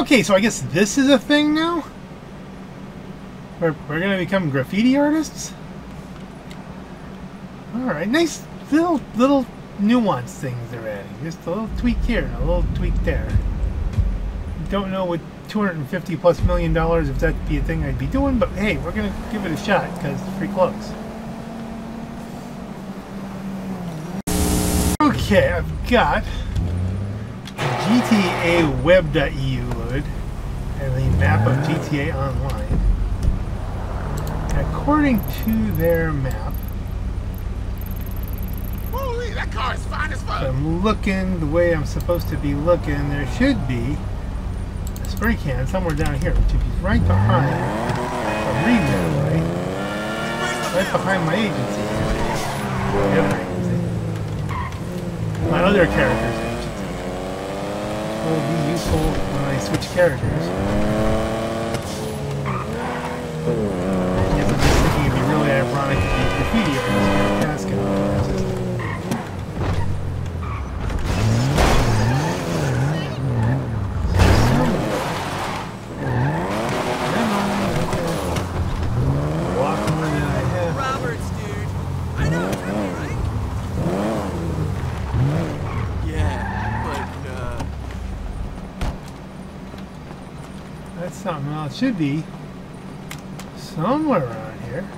Okay, so I guess this is a thing now? We're, we're gonna become graffiti artists? Alright, nice little little nuance things they're adding. Just a little tweak here and a little tweak there. Don't know what 250 plus million dollars if that'd be a thing I'd be doing, but hey, we're gonna give it a shot because it's pretty close. Okay, I've got GTA And the map of GTA Online. According to their map, Holy, that car is fine as fuck. I'm looking the way I'm supposed to be looking, there should be a spray can somewhere down here, which be right behind, if I'm reading that right, right behind my agency. The other agency. My other character's will be useful when I switch characters. I'm just thinking it'd be really ironic to be graffiti artist. Walk more than I have. Roberts, dude. I know, right? Yeah, but, uh, Something else. Should be somewhere around here.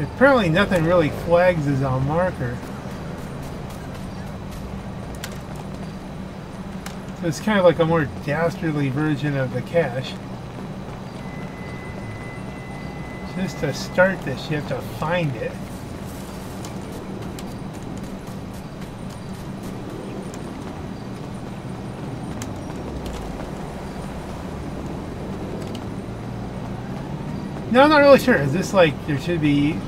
Apparently nothing really flags as a marker. So it's kind of like a more dastardly version of the cache. Just to start this, you have to find it. No, I'm not really sure. Is this like there should be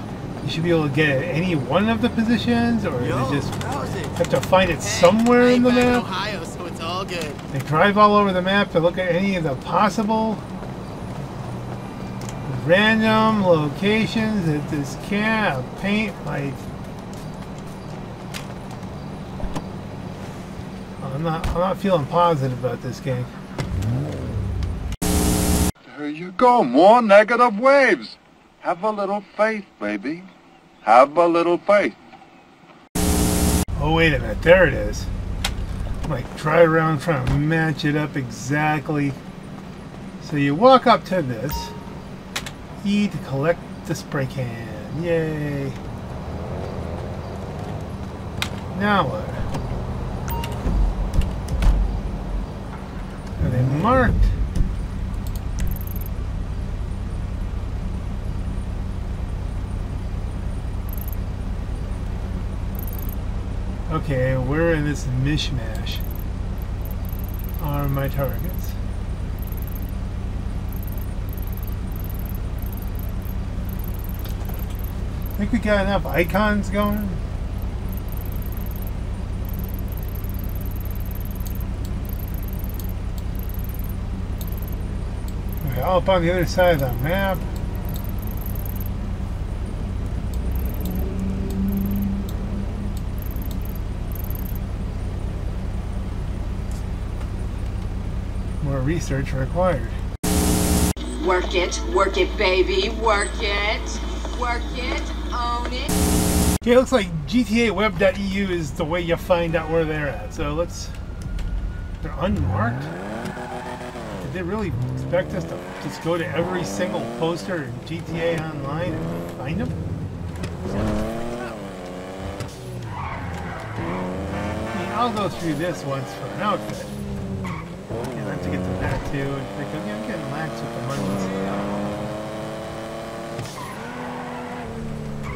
you should be able to get at any one of the positions, or is it just it? have to find it somewhere in the ain't back in map? Ohio, so it's all good. They drive all over the map to look at any of the possible random locations that this can of paint might. I'm not. I'm not feeling positive about this game. You go, more negative waves. Have a little faith, baby. Have a little faith. Oh wait a minute, there it is. Like try around trying to match it up exactly. So you walk up to this. E to collect the spray can. Yay. Now what? Are they marked? Okay, where in this mishmash are my targets? I think we got enough icons going? Okay, all up on the other side of the map. More research required. Work it, work it, baby, work it, work it, own it. Okay, it looks like GTA Web.eu is the way you find out where they're at. So let's. They're unmarked? Did they really expect us to just go to every single poster in GTA Online and find them? I mean, I'll go through this once for an outfit. And to get to that too. Yeah, I'm getting lax with the money.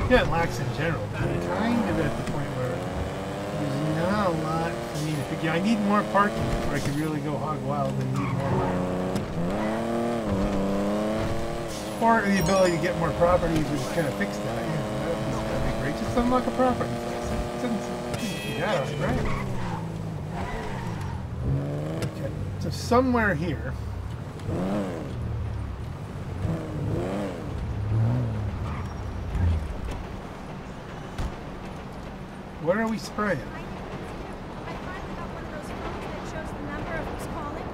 Getting lax in general. I'm kind of at the point where there's not a lot for me to. I need more parking before I could really go hog wild and need more money. Or the ability to get more properties would kind of fix that. Yeah, that would be, great. Just unlock a property. It doesn't that right? Okay, so somewhere here. What are we spraying? I finally got one of those phones that shows the number of who's calling.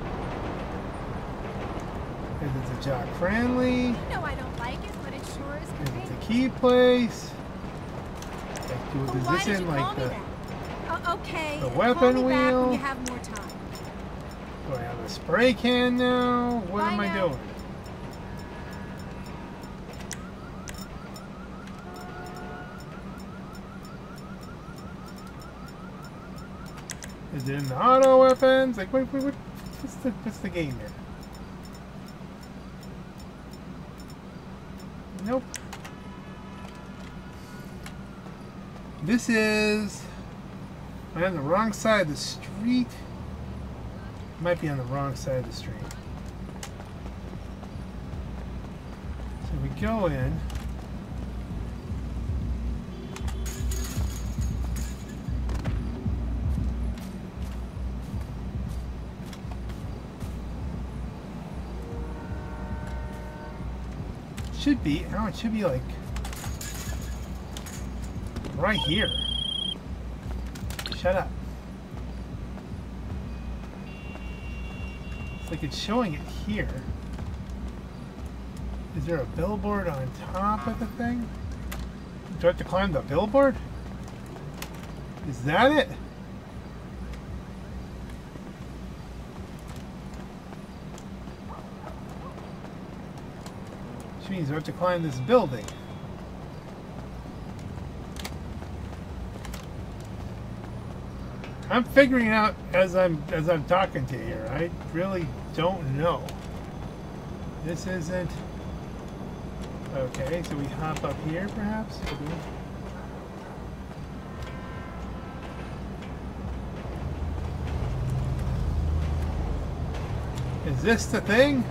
Is it the Jock Friendly? No, I don't like it, but it sure is Is it the key place? Like, do- Well, why this did in you call like me the? then? Oh, uh, okay. the weapon wheel? when you have more time. Do I have a spray can now? What Bye am I doing? Is it in the auto weapons? Like, wait, wait, what? What's the, what's the game here? Nope. This is. I'm I on the wrong side of the street? Might be on the wrong side of the street. So we go in. Should be, oh, it should be like right here. Shut up. Like it's showing it here. Is there a billboard on top of the thing? Do I have to climb the billboard? Is that it? Which means I have to climb this building. I'm figuring out as I'm as I'm talking to you. I really don't know. This isn't okay. So we hop up here, perhaps. Is this the thing?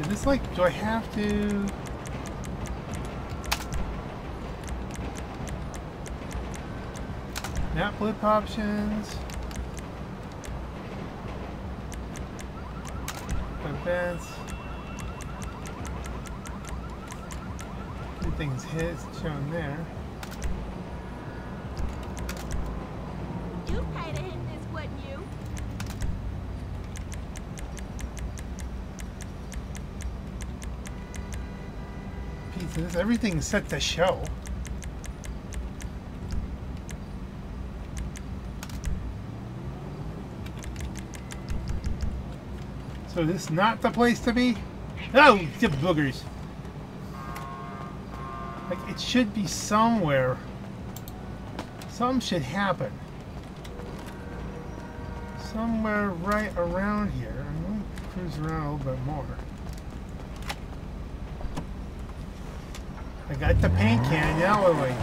Is this like? Do I have to? Map flip options. Events. Two things hit shown there. You paid to hit this, wasn't you? Pieces. Everything's set to show. So this is not the place to be? Oh, the boogers. Like it should be somewhere. Something should happen. Somewhere right around here. I'm going to cruise around a little bit more. I got the paint can. Now I do?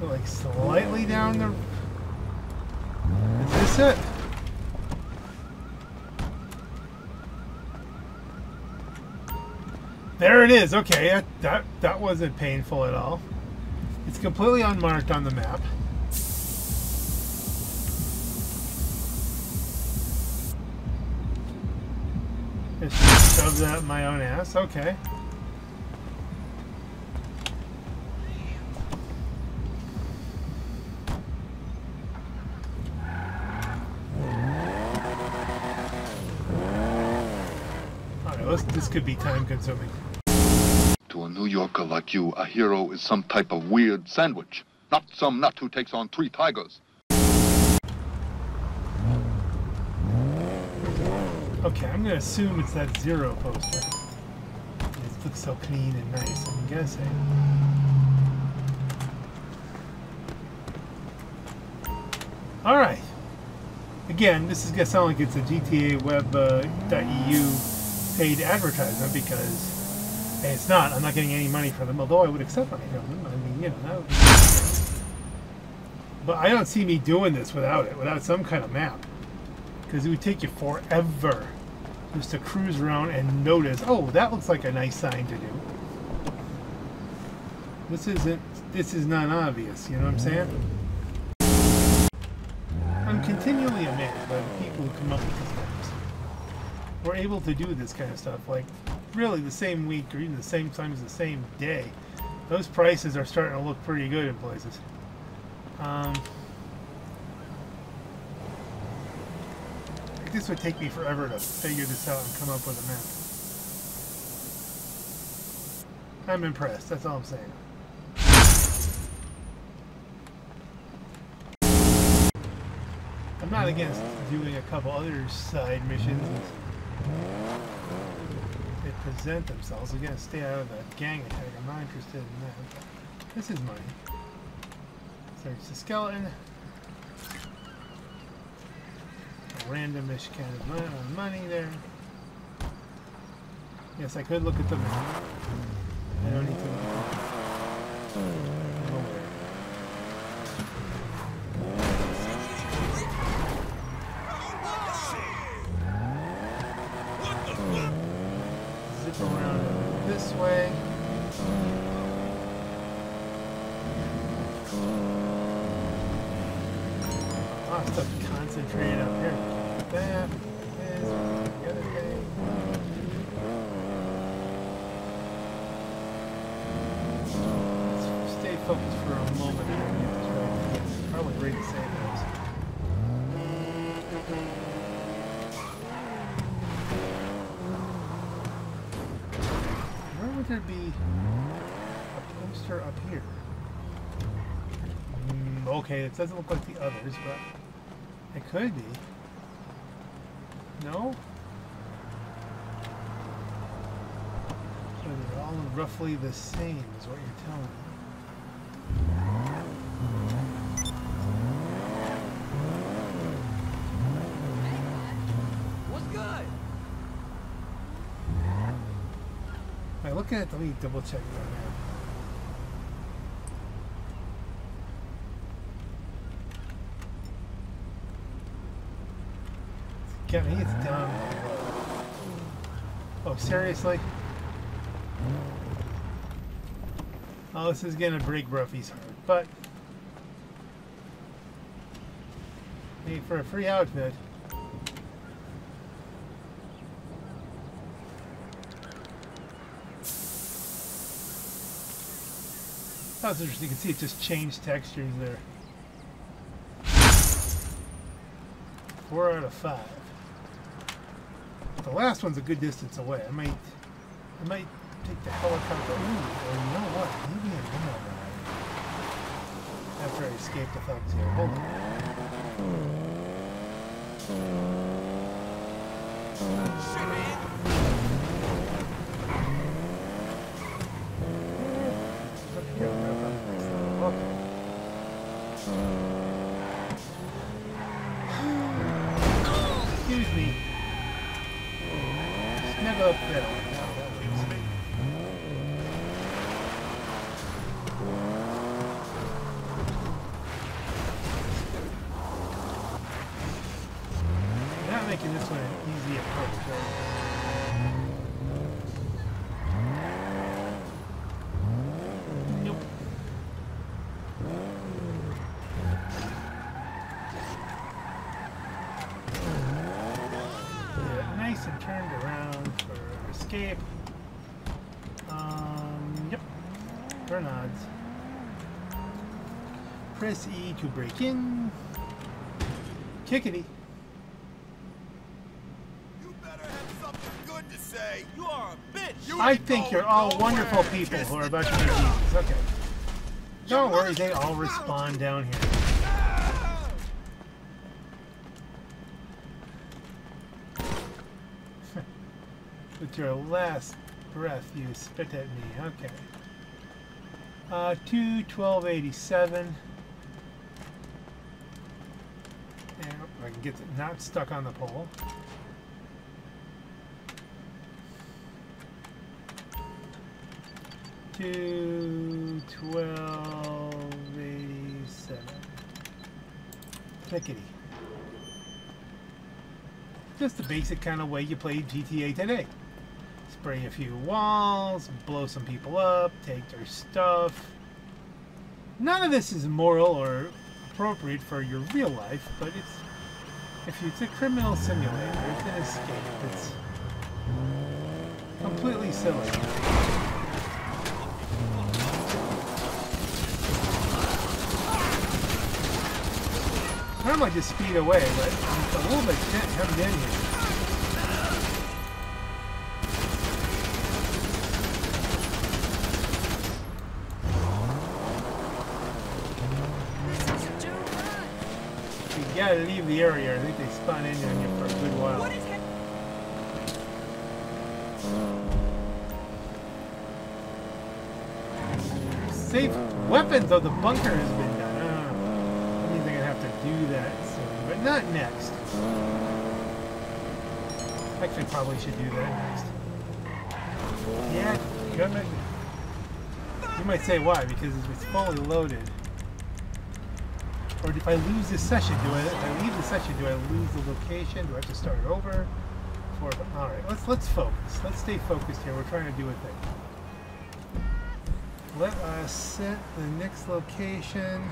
Go like slightly down the. Is this it? There it is. Okay, that, that that wasn't painful at all. It's completely unmarked on the map. Just shove that in my own ass. Okay. Alright, let's, this could be time consuming. To a New Yorker like you, a hero is some type of weird sandwich, not some nut who takes on three tigers. Okay, I'm gonna assume it's that zero poster. It looks so clean and nice, I'm guessing. Alright. Again, this is gonna sound like it's a GTA Web uh, paid advertisement because it's not. I'm not getting any money from them, although I would accept money from them. I mean, you know, that would be But I don't see me doing this without it, without some kind of map. Because it would take you forever just to cruise around and notice, oh, that looks like a nice sign to do. This isn't, this is not obvious, you know what I'm saying? I'm continually amazed by the people who come up with maps. We're able to do this kind of stuff, like really the same week or even the same times the same day, those prices are starting to look pretty good in places. Um, this would take me forever to figure this out and come up with a map. I'm impressed. That's all I'm saying. I'm not against doing a couple other side missions. They present themselves. We're gonna stay out of the gang attack. I'm not interested in that. This is money. Search the skeleton. A randomish kind of uh, money there. Yes, I could look at the. I don't need to. Ah, stuff concentrated up here. That is the other. Let's stay focused for a moment here. Probably to those. Where would there be a poster up here? Mm, okay, it doesn't look like the others, but it could be. No? So they're all roughly the same, is what you're telling me. What's good? Looking at the lead? Double check that map. Get me, it's down. Oh, seriously? Oh, this is gonna break Broughy's heart, but hey, for a free outfit. That was interesting. You can see it just changed textures there. Four out of five. The last one's a good distance away. I might, I might take the helicopter. Ooh, or you know what? Maybe a limo ride. After I escape the thugs here. Hold on. Up Snuggle up there. You're not making this one an easy approach, right? Nope. Yeah, nice and turned around for escape. Um, yep. Grenades. Press E to break in. Kickity. You better have something good to say. You are a bitch. You I think you're all nowhere. wonderful people who are about to be Jesus. Okay. Don't worry, they all respond down here. Your last breath, you spit at me. Okay. Uh, 21287. And I can get it not stuck on the pole. Two twelve eighty seven. Clickety. Just the basic kind of way you play GTA today. Spray a few walls, blow some people up, take their stuff. None of this is moral or appropriate for your real life, but it's if it's a criminal simulator, it's an escape. It's completely silly. Might just speed away, but I'm a little bit hemmed in here. This is too much. You gotta leave the area. I think they spawn in on you for a good while. What is? Safe weapons of the bunker has been done. Ah, that means I'm gonna have to do that soon, but not next. Actually, probably should do that next. Yeah, gonna. You might say why? Because it's fully loaded. Or if I lose this session, do I? If I leave the session, do I lose the location? Do I have to start over? For all right, let's let's focus. Let's stay focused here. We're trying to do a thing. Let us set the next location.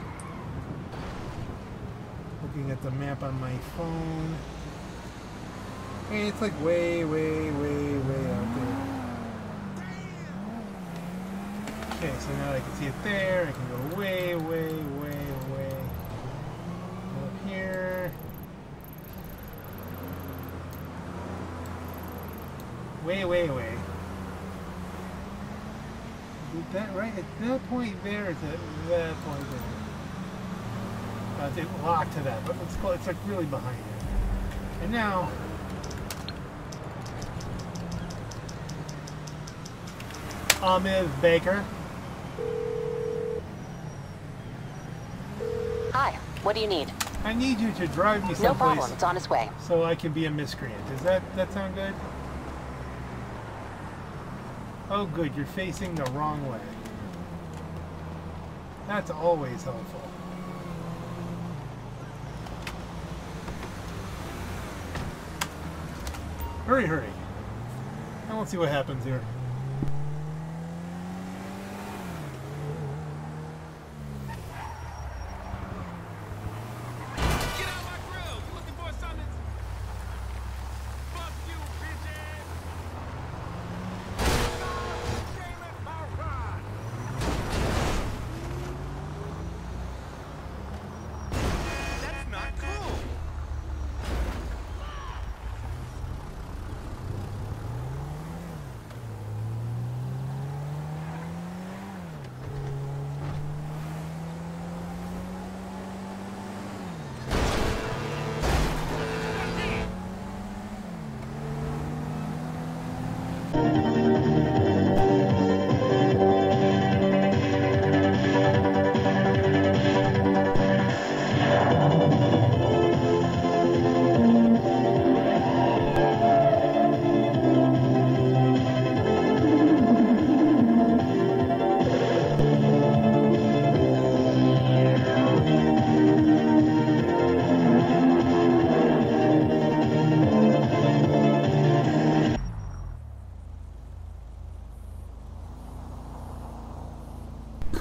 Looking at the map on my phone. Hey, it's like way, way, way, way out there. Okay, so now I can see it there. I can go way, way, way up here. Way, way, way. That right? At that point there, it's at that point there. Uh, they lock to that, but let's. It's like really behind it. And now, Ahmed Baker. Hi, what do you need? I need you to drive me someplace. No problem, it's on its way. so I can be a miscreant. Does that that sound good? Oh, good. You're facing the wrong way. That's always helpful. Hurry, hurry. I want to see what happens here.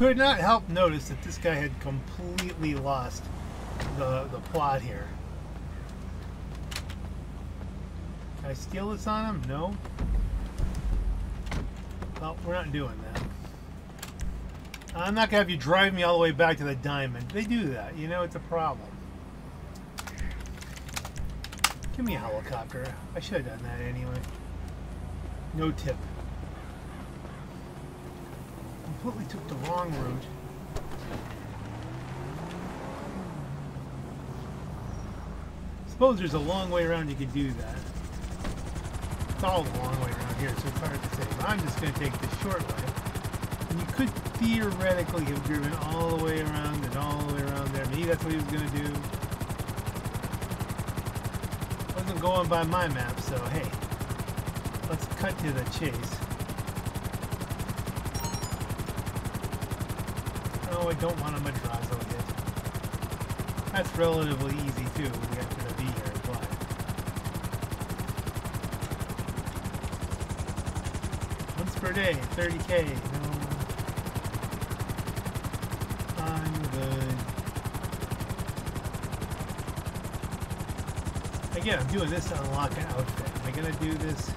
Could not help notice that this guy had completely lost the the plot here. Can I steal this on him? No. Well, we're not doing that. I'm not gonna have you drive me all the way back to the diamond. They do that, you know, it's a problem. Give me a helicopter. I should have done that anyway. No tip. Completely took the wrong route. Suppose there's a long way around you could do that. It's all a long way around here, so it's hard to say. But I'm just going to take the short way. And you could theoretically have driven all the way around and all the way around there. Maybe that's what he was going to do. Wasn't going by my map, so hey, let's cut to the chase. Oh, I don't want a Madrazo hit. That's relatively easy too. We have to be here and fly. Once per day, 30k. No. I'm good. Again, I'm doing this to unlock an outfit. Am I gonna do this?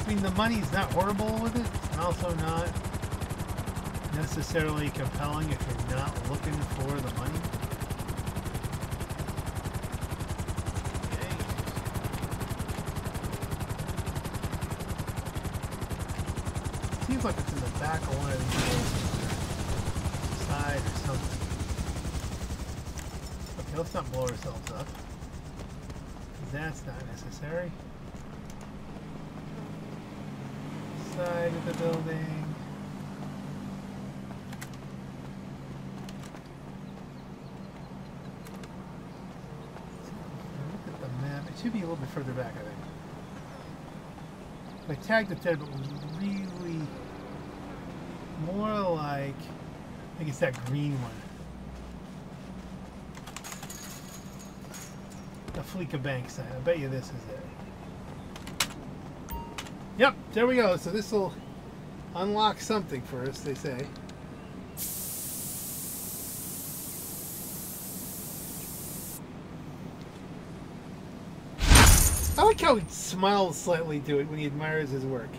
I mean, the money's not horrible with it. It's also not necessarily compelling if you're not looking for the money. Seems like it's in the back of one of these side or something. Okay, let's not blow ourselves up. That's not necessary. Side of the building. Look at should be a little bit further back, I think. I tagged it there, but was really more like I think it's that green one. The Fleeca Bank sign. I bet you this is it. Yep, there we go. So this will unlock something for us, they say. I like how he smiles slightly to it when he admires his work.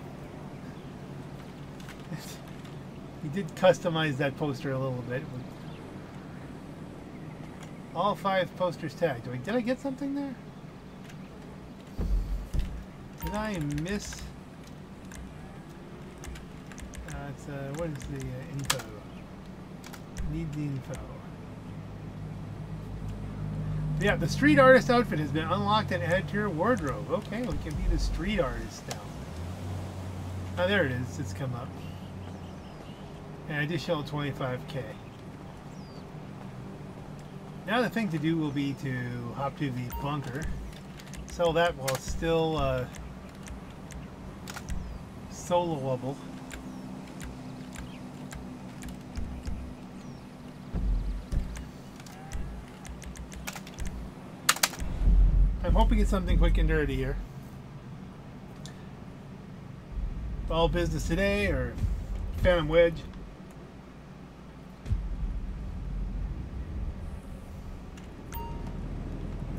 he did customize that poster a little bit. All five posters tagged. Wait, did I get something there? Did I miss? Uh, it's, uh, what is the uh, info? Need the info. Yeah, the street artist outfit has been unlocked and added to your wardrobe. Okay, we can be the street artist now. Oh, there it is. It's come up. And I just additional 25k. Now the thing to do will be to hop to the bunker. Sell that while still uh, soloable. I'm hoping it's something quick and dirty here. All business today or Phantom Wedge.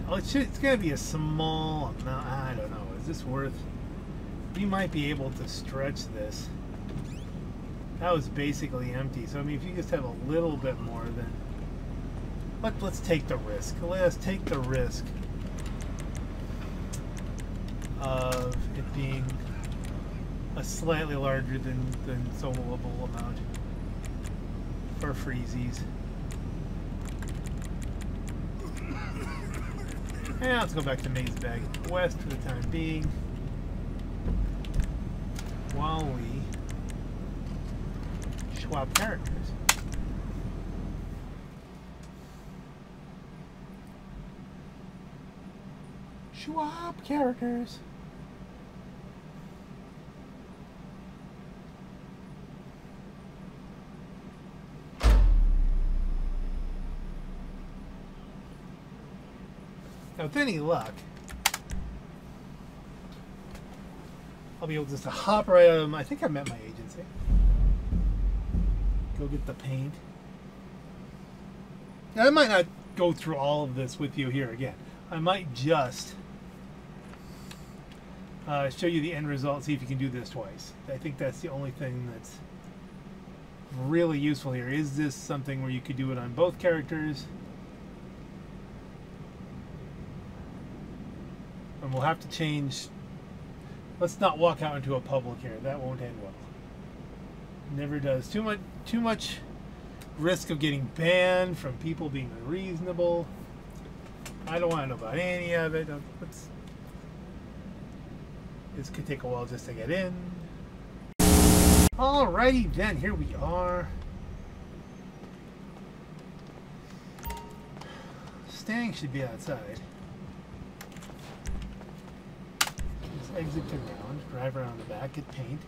Oh, it's, it's gonna be a small amount. I don't know. Is this worth? We might be able to stretch this. That was basically empty. So I mean, if you just have a little bit more, then let let's take the risk. Let's take the risk of it being a slightly larger than than soloable amount for freezies. And let's go back to Maze Bank West for the time being. While we swap characters. Swap characters. With any luck, I'll be able just to hop right out of them. I think I met my agency. Go get the paint. Now, I might not go through all of this with you here again. I might just uh, show you the end result, see if you can do this twice. I think that's the only thing that's really useful here. Is this something where you could do it on both characters? And we'll have to change. Let's not walk out into a public here. That won't end well. Never does. Too much. Too much risk of getting banned from people being unreasonable. I don't want to know about any of it. Uh, let's, this could take a while just to get in. Alrighty then, here we are. Stang should be outside. Just exit to ground, drive around the back, get paint.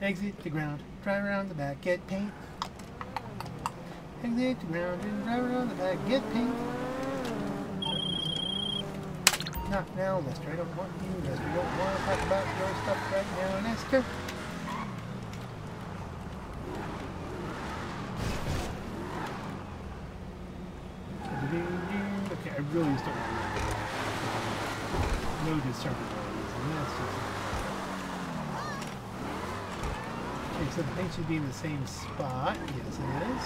Exit to ground, drive around the back, get paint. Exit to ground and drive around the back, get paint. Not now, Lester. I don't want you, Lester. I don't want to talk about your stuff right now, Lester. Okay, I really just don't want to. Okay, so the paint should be in the same spot. Yes, it is.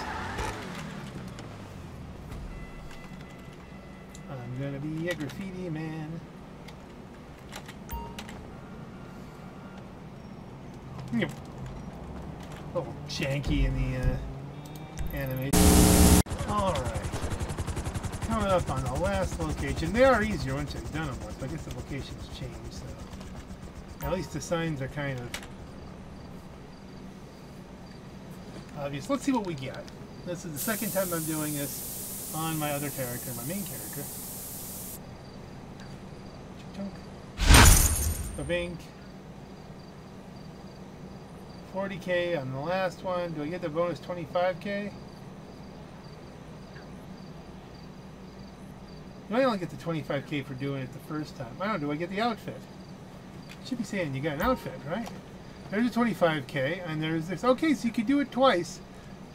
I'm gonna be a graffiti man. A little janky in the uh, animation. Alright. Coming up on the last location. They are easier once you've done them once, but I guess the locations change, so. At least the signs are kind of obvious. Let's see what we get. This is the second time I'm doing this on my other character, my main character. Chunk. Ba-bink. 40k on the last one. Do I get the bonus 25k? You might only get the 25k for doing it the first time. I don't know. Do I get the outfit? Should be saying you got an outfit, right? There's a 25k, and there's this. Okay, so you could do it twice.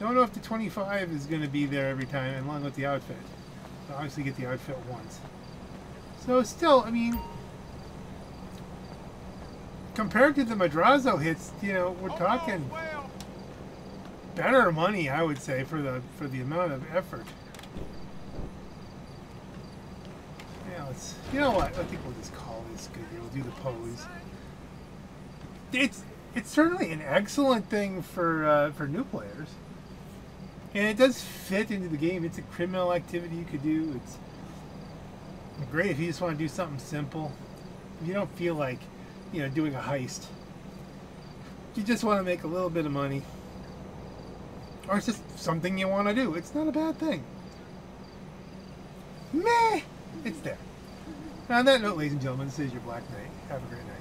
Don't know if the 25 is going to be there every time, along with the outfit. So obviously, get the outfit once. So still, I mean, compared to the Madrazo hits, you know, we're oh, talking well. better money, I would say, for the for the amount of effort. Yeah, let's. You know what? I think we'll just call this good. We'll do the pose. It's it's certainly an excellent thing for uh, for new players, and it does fit into the game. It's a criminal activity you could do. It's great if you just want to do something simple. If you don't feel like, you know, doing a heist. You just want to make a little bit of money. Or it's just something you want to do. It's not a bad thing. Meh! It's there. On that note, ladies and gentlemen, this is your Black Knight. Have a great night.